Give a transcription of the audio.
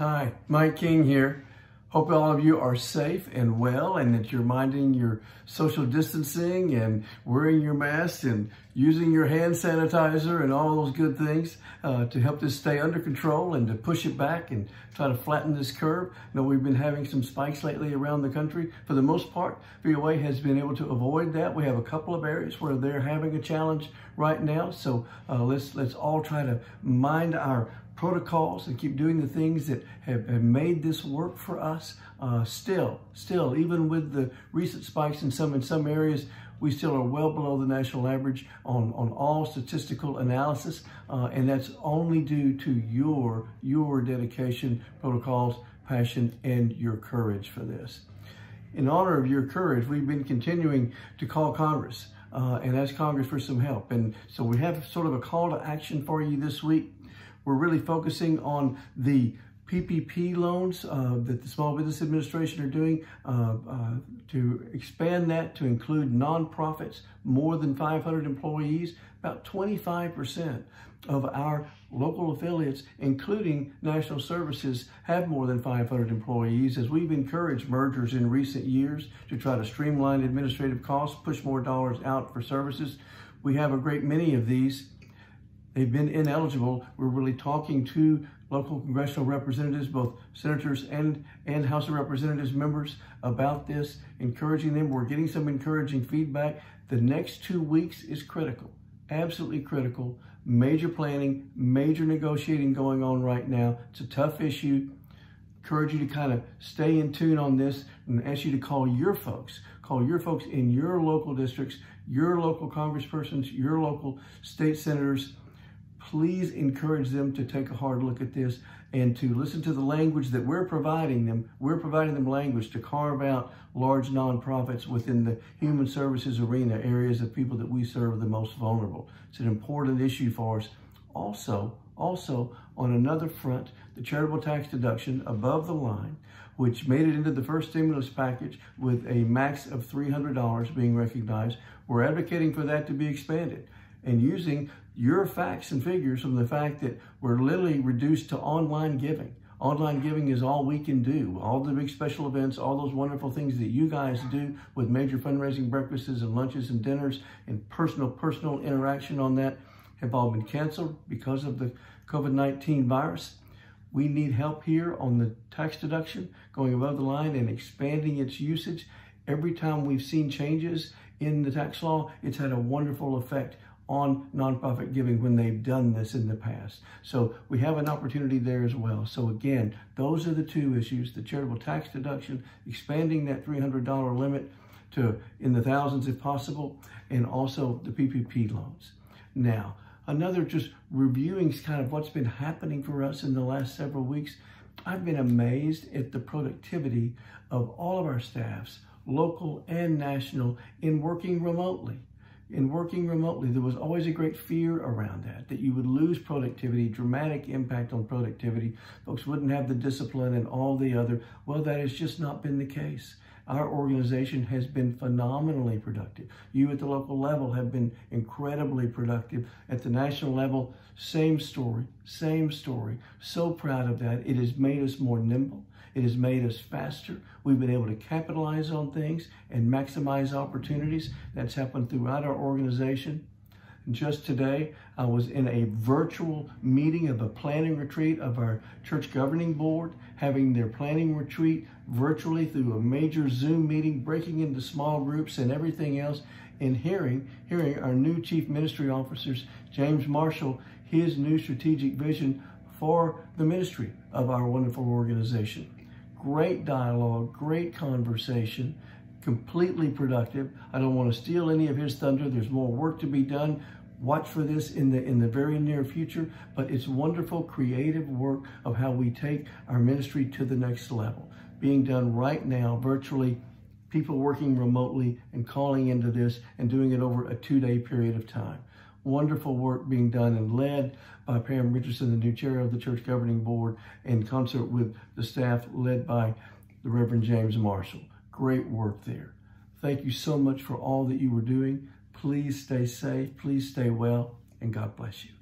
Hi, Mike King here. Hope all of you are safe and well and that you're minding your social distancing and wearing your mask and using your hand sanitizer and all those good things uh, to help this stay under control and to push it back and try to flatten this curve. I know we've been having some spikes lately around the country. For the most part, VOA has been able to avoid that. We have a couple of areas where they're having a challenge right now. So uh, let's, let's all try to mind our protocols and keep doing the things that have, have made this work for us. Uh, still, still, even with the recent spikes in some in some areas, we still are well below the national average on, on all statistical analysis, uh, and that's only due to your, your dedication, protocols, passion, and your courage for this. In honor of your courage, we've been continuing to call Congress uh, and ask Congress for some help. And so we have sort of a call to action for you this week. We're really focusing on the PPP loans uh, that the Small Business Administration are doing uh, uh, to expand that to include nonprofits, more than 500 employees, about 25% of our local affiliates, including National Services, have more than 500 employees as we've encouraged mergers in recent years to try to streamline administrative costs, push more dollars out for services. We have a great many of these they've been ineligible. We're really talking to local congressional representatives, both senators and, and House of Representatives members about this, encouraging them. We're getting some encouraging feedback. The next two weeks is critical, absolutely critical. Major planning, major negotiating going on right now. It's a tough issue. Encourage you to kind of stay in tune on this and ask you to call your folks. Call your folks in your local districts, your local congresspersons, your local state senators, please encourage them to take a hard look at this and to listen to the language that we're providing them. We're providing them language to carve out large nonprofits within the human services arena, areas of people that we serve the most vulnerable. It's an important issue for us. Also, also on another front, the charitable tax deduction above the line, which made it into the first stimulus package with a max of $300 being recognized. We're advocating for that to be expanded and using your facts and figures from the fact that we're literally reduced to online giving. Online giving is all we can do. All the big special events, all those wonderful things that you guys do with major fundraising breakfasts and lunches and dinners and personal, personal interaction on that have all been canceled because of the COVID-19 virus. We need help here on the tax deduction, going above the line and expanding its usage. Every time we've seen changes in the tax law, it's had a wonderful effect on nonprofit giving when they've done this in the past. So we have an opportunity there as well. So again, those are the two issues, the charitable tax deduction, expanding that $300 limit to in the thousands if possible, and also the PPP loans. Now, another just reviewing kind of what's been happening for us in the last several weeks. I've been amazed at the productivity of all of our staffs, local and national, in working remotely in working remotely, there was always a great fear around that, that you would lose productivity, dramatic impact on productivity. Folks wouldn't have the discipline and all the other. Well, that has just not been the case. Our organization has been phenomenally productive. You at the local level have been incredibly productive. At the national level, same story, same story. So proud of that. It has made us more nimble. It has made us faster. We've been able to capitalize on things and maximize opportunities. That's happened throughout our organization. Just today, I was in a virtual meeting of a planning retreat of our church governing board, having their planning retreat virtually through a major Zoom meeting, breaking into small groups and everything else, and hearing, hearing our new chief ministry officers, James Marshall, his new strategic vision for the ministry of our wonderful organization. Great dialogue, great conversation, completely productive. I don't want to steal any of his thunder. There's more work to be done. Watch for this in the in the very near future, but it's wonderful creative work of how we take our ministry to the next level. Being done right now virtually people working remotely and calling into this and doing it over a two-day period of time. Wonderful work being done and led by Pam Richardson, the new chair of the church governing board, in concert with the staff led by the Reverend James Marshall. Great work there. Thank you so much for all that you were doing. Please stay safe. Please stay well. And God bless you.